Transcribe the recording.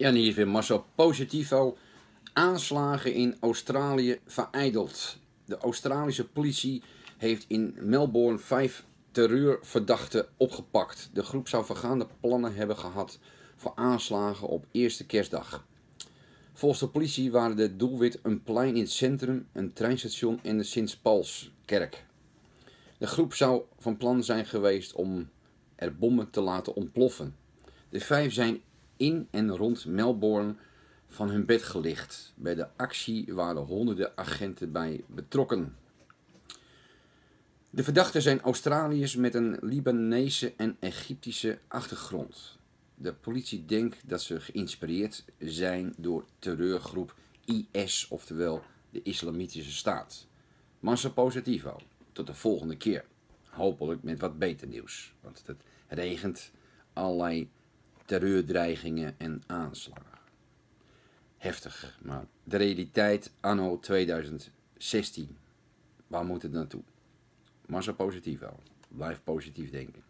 Ja, hier weer Marcel Positivo. Aanslagen in Australië vereideld. De Australische politie heeft in Melbourne vijf terreurverdachten opgepakt. De groep zou vergaande plannen hebben gehad voor aanslagen op eerste kerstdag. Volgens de politie waren de doelwit een plein in het centrum, een treinstation en de Sint-Paulskerk. De groep zou van plan zijn geweest om er bommen te laten ontploffen. De vijf zijn in en rond Melbourne van hun bed gelicht. Bij de actie waren honderden agenten bij betrokken. De verdachten zijn Australiërs met een Libanese en Egyptische achtergrond. De politie denkt dat ze geïnspireerd zijn door terreurgroep IS, oftewel de Islamitische Staat. Massa positivo. Tot de volgende keer. Hopelijk met wat beter nieuws. Want het regent allerlei terreurdreigingen en aanslagen. Heftig, maar de realiteit anno 2016. Waar moet het naartoe? Massa positivo. Blijf positief denken.